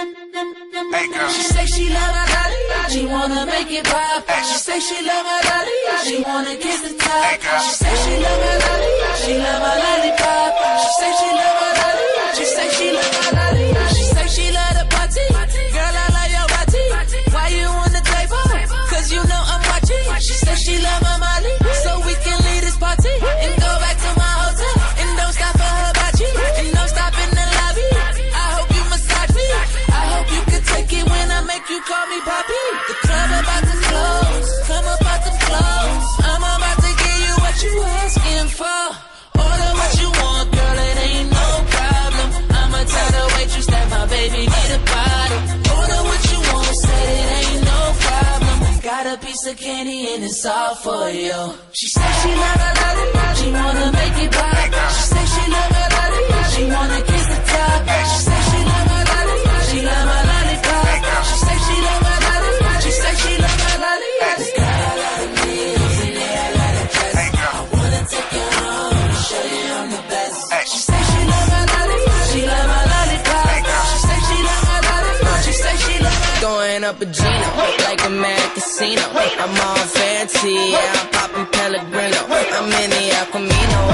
She say she love my body, she wanna make it pop. She say she love my body, she wanna kiss the top. She say she got a piece of candy and it's all for you. She said she love, I love it, now she know throwing up a Gino like a mad casino. I'm all fancy, yeah, I'm popping Pellegrino. I'm in the El Camino.